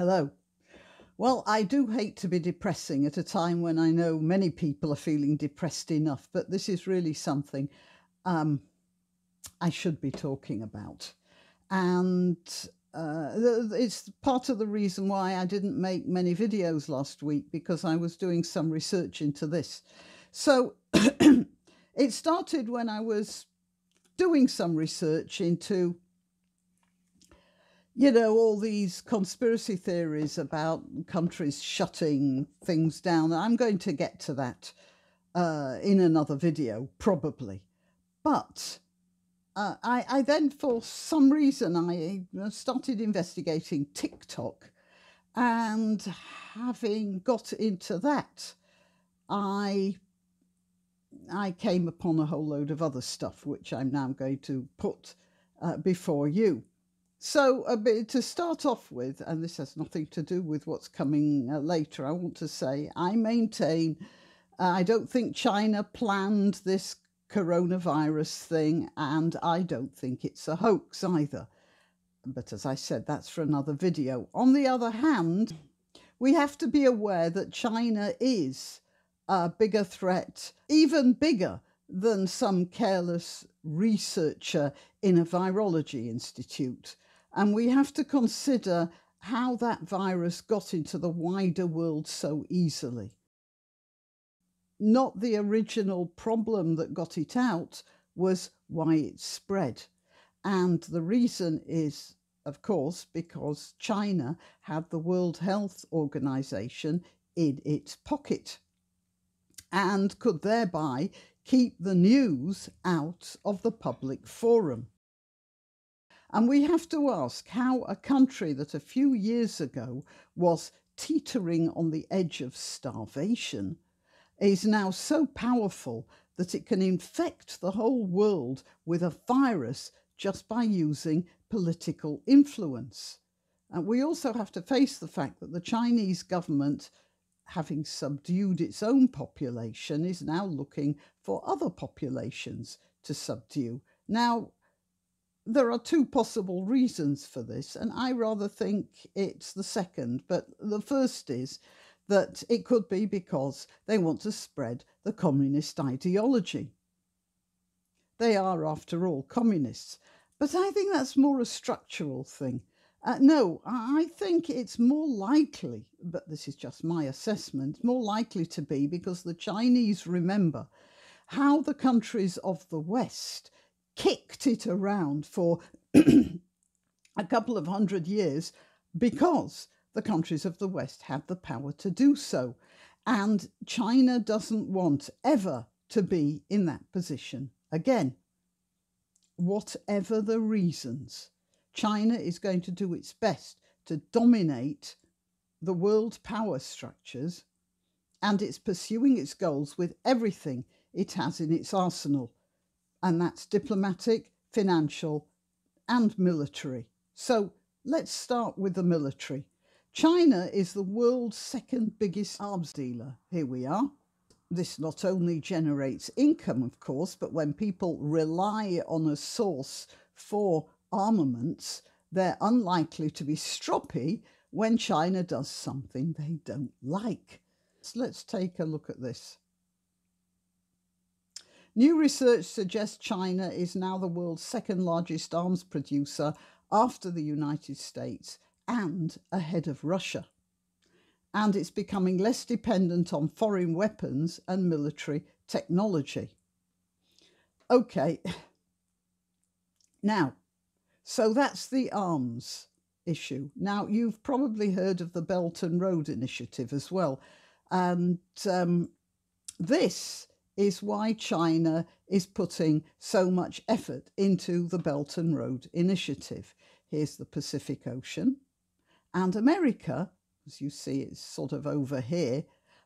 Hello. Well, I do hate to be depressing at a time when I know many people are feeling depressed enough, but this is really something um, I should be talking about. And uh, it's part of the reason why I didn't make many videos last week because I was doing some research into this. So it started when I was doing some research into you know, all these conspiracy theories about countries shutting things down. I'm going to get to that uh, in another video, probably. But uh, I, I then, for some reason, I uh, started investigating TikTok. And having got into that, I I came upon a whole load of other stuff, which I'm now going to put uh, before you. So, a bit to start off with, and this has nothing to do with what's coming uh, later, I want to say I maintain uh, I don't think China planned this coronavirus thing, and I don't think it's a hoax either. But as I said, that's for another video. On the other hand, we have to be aware that China is a bigger threat, even bigger than some careless researcher in a virology institute. And we have to consider how that virus got into the wider world so easily. Not the original problem that got it out was why it spread. And the reason is, of course, because China had the World Health Organization in its pocket and could thereby keep the news out of the public forum. And we have to ask how a country that a few years ago was teetering on the edge of starvation is now so powerful that it can infect the whole world with a virus just by using political influence. And we also have to face the fact that the Chinese government, having subdued its own population, is now looking for other populations to subdue. Now, there are two possible reasons for this, and I rather think it's the second. But the first is that it could be because they want to spread the communist ideology. They are, after all, communists. But I think that's more a structural thing. Uh, no, I think it's more likely, but this is just my assessment, more likely to be because the Chinese remember how the countries of the West kicked it around for a couple of hundred years because the countries of the West had the power to do so. And China doesn't want ever to be in that position again. Whatever the reasons, China is going to do its best to dominate the world power structures and it's pursuing its goals with everything it has in its arsenal and that's diplomatic, financial, and military. So let's start with the military. China is the world's second biggest arms dealer. Here we are. This not only generates income, of course, but when people rely on a source for armaments, they're unlikely to be stroppy when China does something they don't like. So let's take a look at this. New research suggests China is now the world's second largest arms producer after the United States and ahead of Russia. And it's becoming less dependent on foreign weapons and military technology. Okay, now, so that's the arms issue. Now, you've probably heard of the Belt and Road Initiative as well. And um, this is why China is putting so much effort into the Belt and Road Initiative. Here's the Pacific Ocean, and America, as you see, it's sort of over here.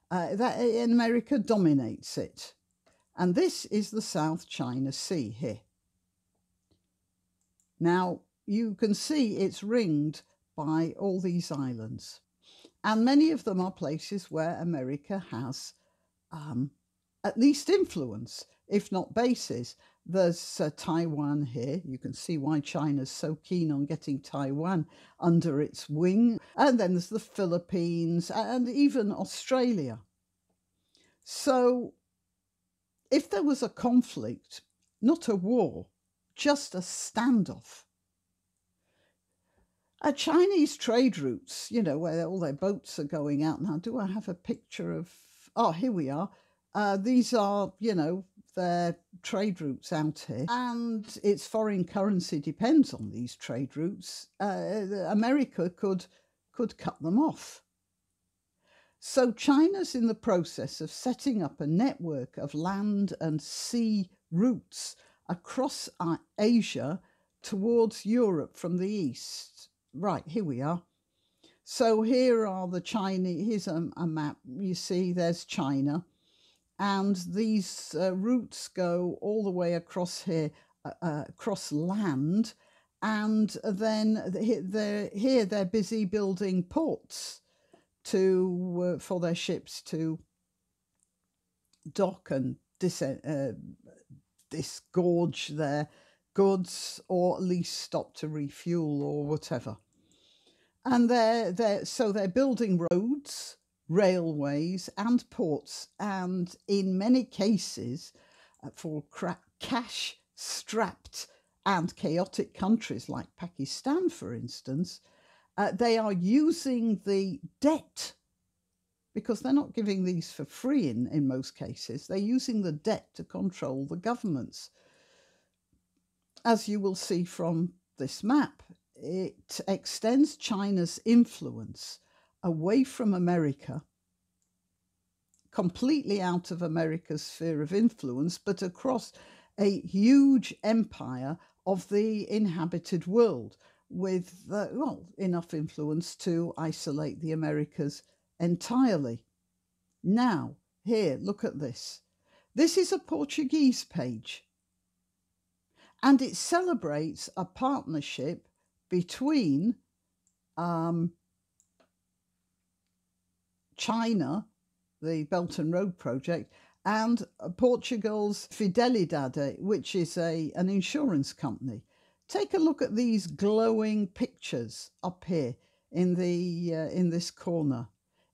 Uh, that in America dominates it, and this is the South China Sea here. Now you can see it's ringed by all these islands, and many of them are places where America has um, at least influence, if not bases. there's uh, Taiwan here. You can see why China's so keen on getting Taiwan under its wing. And then there's the Philippines and even Australia. So, if there was a conflict, not a war, just a standoff, a Chinese trade routes, you know, where all their boats are going out now. Do I have a picture of? Oh, here we are. Uh, these are, you know, their trade routes out here, and its foreign currency depends on these trade routes. Uh, America could could cut them off. So China's in the process of setting up a network of land and sea routes across uh, Asia towards Europe from the east. Right, here we are. So here are the Chinese, here's a, a map. You see, there's China and these uh, routes go all the way across here, uh, uh across land, and then they're here they're busy building ports to uh, for their ships to dock and dis- uh, disgorge their goods, or at least stop to refuel or whatever. And they're, they're so they're building roads railways and ports, and in many cases, uh, for cash strapped and chaotic countries like Pakistan, for instance, uh, they are using the debt because they're not giving these for free in, in most cases. They're using the debt to control the governments. As you will see from this map, it extends China's influence away from America, completely out of America's sphere of influence, but across a huge empire of the inhabited world with uh, well enough influence to isolate the Americas entirely. Now, here, look at this. This is a Portuguese page, and it celebrates a partnership between um, China, the Belt and Road Project, and Portugal's Fidelidade, which is a, an insurance company. Take a look at these glowing pictures up here in, the, uh, in this corner.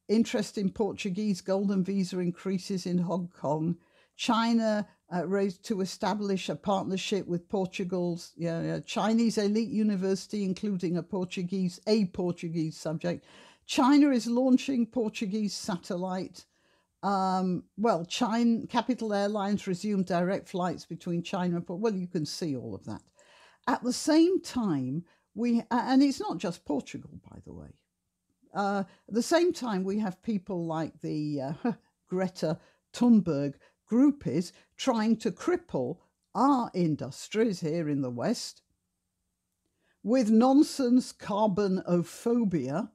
Interest in Portuguese golden visa increases in Hong Kong. China uh, raised to establish a partnership with Portugal's yeah, Chinese elite university, including a Portuguese, a Portuguese subject, China is launching Portuguese satellite. Um, well, China Capital Airlines resumed direct flights between China and well, you can see all of that. At the same time, we and it's not just Portugal, by the way. Uh, at the same time, we have people like the uh, Greta Thunberg groupies trying to cripple our industries here in the West with nonsense carbonophobia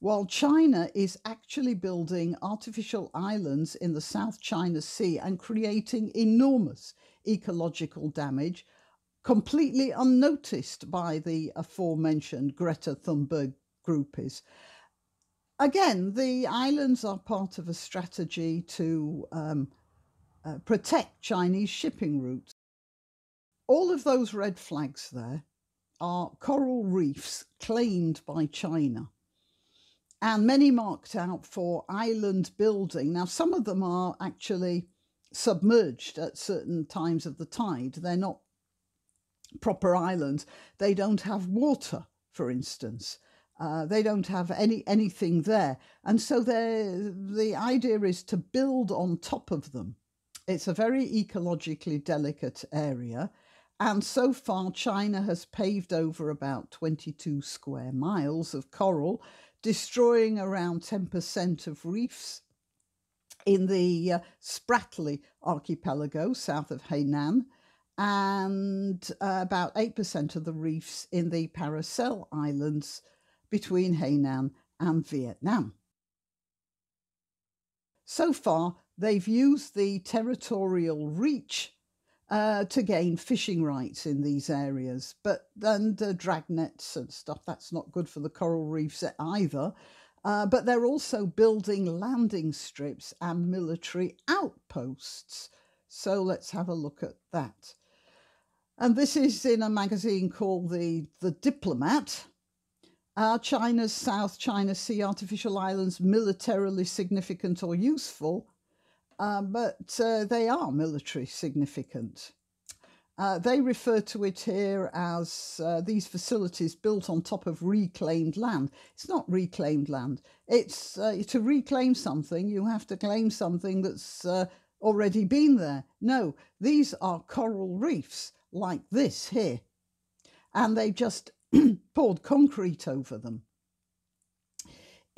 while China is actually building artificial islands in the South China Sea and creating enormous ecological damage, completely unnoticed by the aforementioned Greta Thunberg groupies. Again, the islands are part of a strategy to um, uh, protect Chinese shipping routes. All of those red flags there are coral reefs claimed by China and many marked out for island building. Now, some of them are actually submerged at certain times of the tide, they're not proper islands, they don't have water, for instance. Uh, they don't have any anything there, and so the idea is to build on top of them. It's a very ecologically delicate area, and so far China has paved over about 22 square miles of coral destroying around 10% of reefs in the uh, Spratly archipelago south of Hainan and uh, about 8% of the reefs in the Paracel Islands between Hainan and Vietnam. So far, they've used the territorial reach uh, to gain fishing rights in these areas. But then the drag nets and stuff, that's not good for the coral reefs either. Uh, but they're also building landing strips and military outposts. So let's have a look at that. And this is in a magazine called The, the Diplomat. Are China's South China Sea artificial islands militarily significant or useful? Uh, but uh, they are military significant. Uh, they refer to it here as uh, these facilities built on top of reclaimed land. It's not reclaimed land. It's uh, to reclaim something, you have to claim something that's uh, already been there. No, these are coral reefs like this here. And they've just poured concrete over them.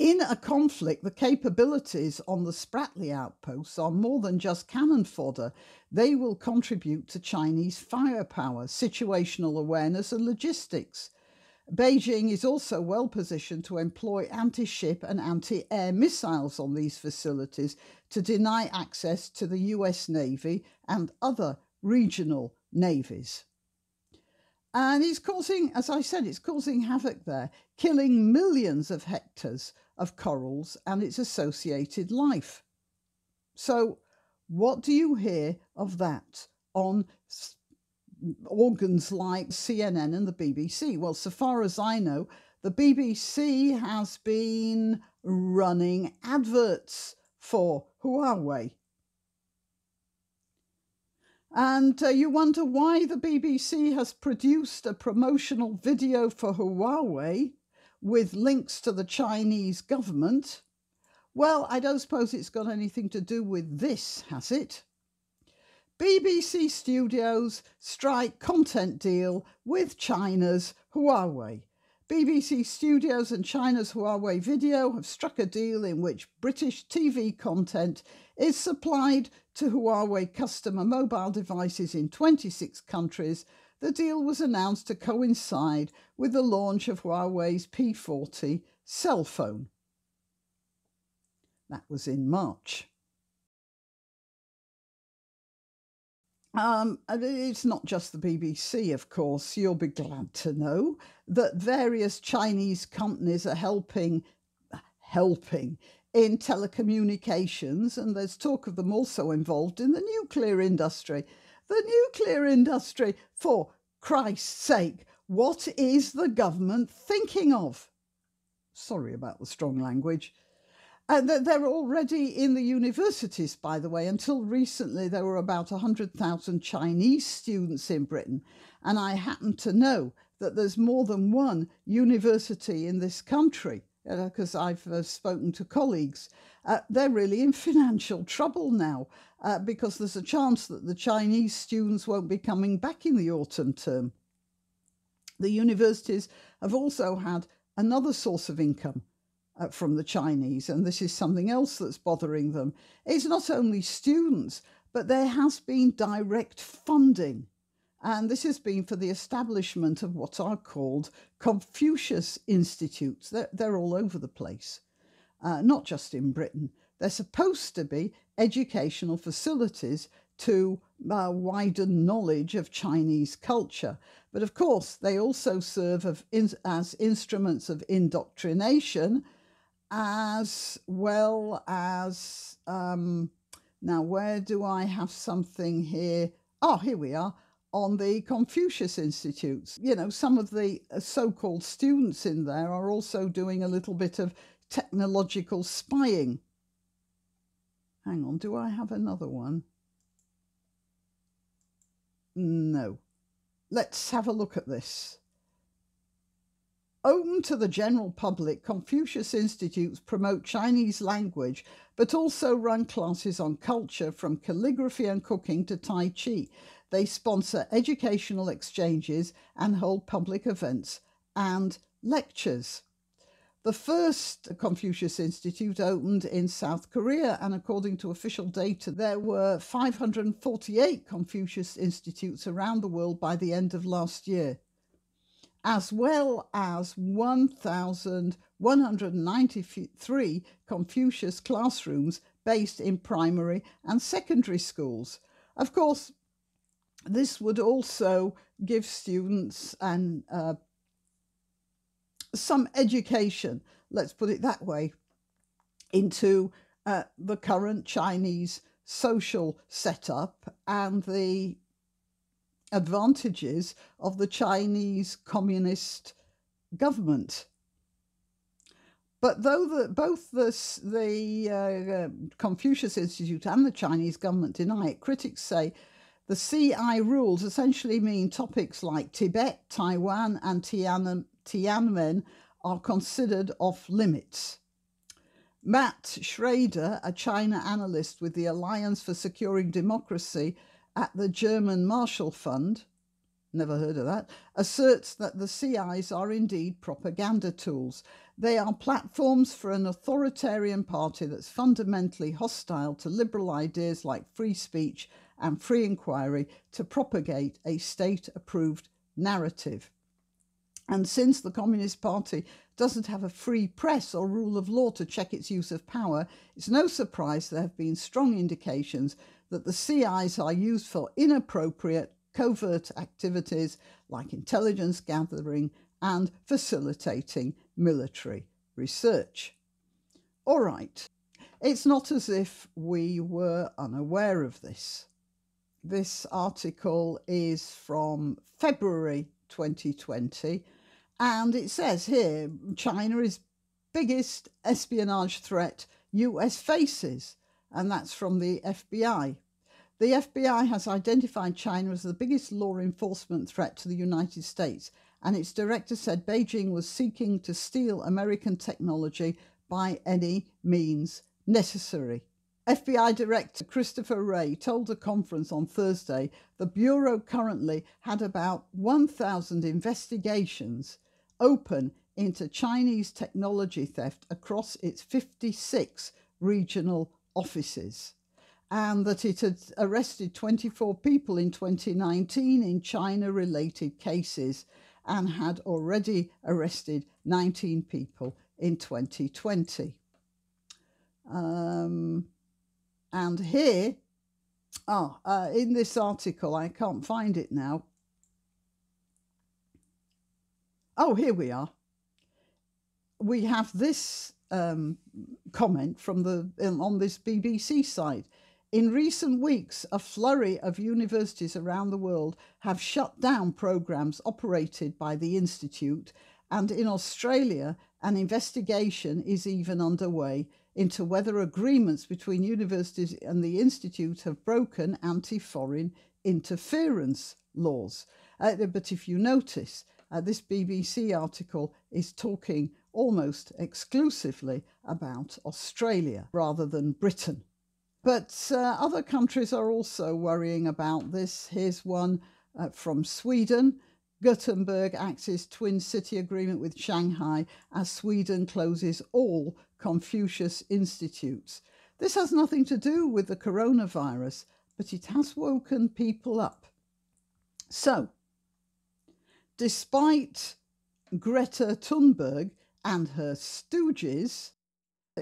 In a conflict, the capabilities on the Spratly outposts are more than just cannon fodder. They will contribute to Chinese firepower, situational awareness, and logistics. Beijing is also well positioned to employ anti ship and anti air missiles on these facilities to deny access to the US Navy and other regional navies. And it's causing, as I said, it's causing havoc there, killing millions of hectares of corals and its associated life. So, what do you hear of that on organs like CNN and the BBC? Well, so far as I know, the BBC has been running adverts for Huawei. And uh, you wonder why the BBC has produced a promotional video for Huawei with links to the Chinese government. Well, I don't suppose it's got anything to do with this, has it? BBC Studios strike content deal with China's Huawei. BBC Studios and China's Huawei Video have struck a deal in which British TV content is supplied to Huawei customer mobile devices in 26 countries the deal was announced to coincide with the launch of Huawei's P40 cell phone. That was in March. Um, it's not just the BBC, of course. You'll be glad to know that various Chinese companies are helping, helping in telecommunications, and there's talk of them also involved in the nuclear industry the nuclear industry. For Christ's sake, what is the government thinking of? Sorry about the strong language. And they're already in the universities, by the way. Until recently, there were about 100,000 Chinese students in Britain. And I happen to know that there's more than one university in this country because uh, I've uh, spoken to colleagues. Uh, they're really in financial trouble now uh, because there's a chance that the Chinese students won't be coming back in the autumn term. The universities have also had another source of income uh, from the Chinese, and this is something else that's bothering them. It's not only students, but there has been direct funding. And this has been for the establishment of what are called Confucius Institutes. They're, they're all over the place, uh, not just in Britain. They're supposed to be educational facilities to uh, widen knowledge of Chinese culture. But of course, they also serve in, as instruments of indoctrination, as well as. Um, now, where do I have something here? Oh, here we are on the Confucius Institutes. You know, some of the uh, so called students in there are also doing a little bit of technological spying. Hang on, do I have another one? No. Let's have a look at this. Open to the general public, Confucius Institutes promote Chinese language, but also run classes on culture from calligraphy and cooking to Tai Chi. They sponsor educational exchanges and hold public events and lectures. The first Confucius Institute opened in South Korea, and according to official data, there were 548 Confucius Institutes around the world by the end of last year, as well as 1,193 Confucius classrooms based in primary and secondary schools. Of course, this would also give students and uh, some education, let's put it that way, into uh, the current Chinese social setup and the advantages of the Chinese Communist government. But though the, both the, the uh, Confucius Institute and the Chinese government deny it, critics say the CI rules essentially mean topics like Tibet, Taiwan, and Tiananmen are considered off limits. Matt Schrader, a China analyst with the Alliance for Securing Democracy at the German Marshall Fund, never heard of that, asserts that the CIs are indeed propaganda tools. They are platforms for an authoritarian party that's fundamentally hostile to liberal ideas like free speech and free inquiry to propagate a state approved narrative. And since the Communist Party doesn't have a free press or rule of law to check its use of power, it's no surprise there have been strong indications that the CIs are used for inappropriate covert activities like intelligence gathering and facilitating military research. All right, it's not as if we were unaware of this. This article is from February 2020 and it says here China is biggest espionage threat US faces and that's from the FBI. The FBI has identified China as the biggest law enforcement threat to the United States, and its director said Beijing was seeking to steal American technology by any means necessary. FBI Director Christopher Wray told a conference on Thursday the Bureau currently had about 1,000 investigations open into Chinese technology theft across its 56 regional offices and that it had arrested 24 people in 2019 in China related cases and had already arrested 19 people in 2020. Um, and here, oh, uh, in this article, I can't find it now. Oh, here we are. We have this um, comment from the on this BBC site. In recent weeks, a flurry of universities around the world have shut down programs operated by the Institute, and in Australia, an investigation is even underway into whether agreements between universities and the Institute have broken anti foreign interference laws. Uh, but if you notice, uh, this BBC article is talking almost exclusively about Australia rather than Britain. But uh, other countries are also worrying about this. Here's one uh, from Sweden. Gothenburg axes twin city agreement with Shanghai as Sweden closes all Confucius institutes. This has nothing to do with the coronavirus, but it has woken people up. So, despite Greta Thunberg and her stooges,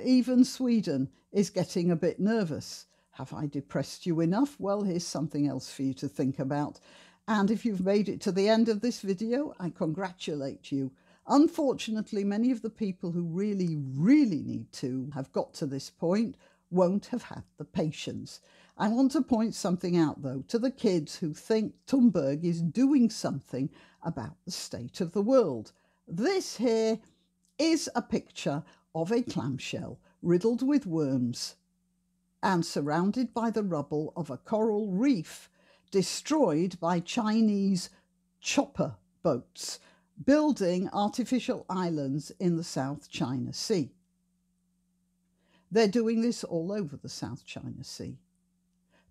even Sweden is getting a bit nervous. Have I depressed you enough? Well, here's something else for you to think about. And if you've made it to the end of this video, I congratulate you. Unfortunately, many of the people who really, really need to have got to this point won't have had the patience. I want to point something out, though, to the kids who think Thunberg is doing something about the state of the world. This here is a picture of a clamshell riddled with worms and surrounded by the rubble of a coral reef destroyed by Chinese chopper boats building artificial islands in the South China Sea. They're doing this all over the South China Sea.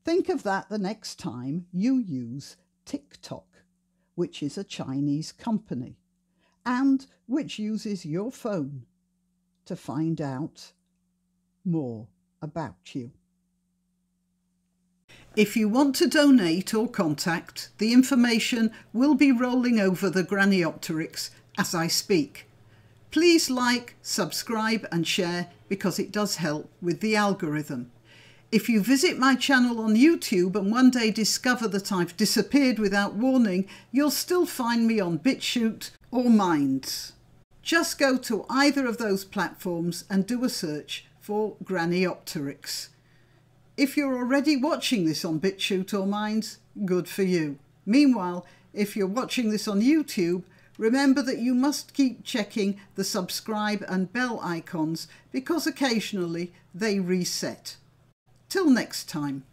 Think of that the next time you use TikTok, which is a Chinese company and which uses your phone to find out more about you. If you want to donate or contact, the information will be rolling over the Granniopteryx as I speak. Please like, subscribe and share because it does help with the algorithm. If you visit my channel on YouTube and one day discover that I've disappeared without warning, you'll still find me on BitChute or Minds. Just go to either of those platforms and do a search for Granniopteryx. If you're already watching this on BitChute or Minds, good for you. Meanwhile, if you're watching this on YouTube, remember that you must keep checking the subscribe and bell icons because occasionally they reset. Till next time.